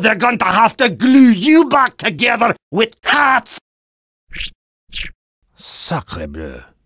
they're going to have to glue you back together with cats. Sacre bleu.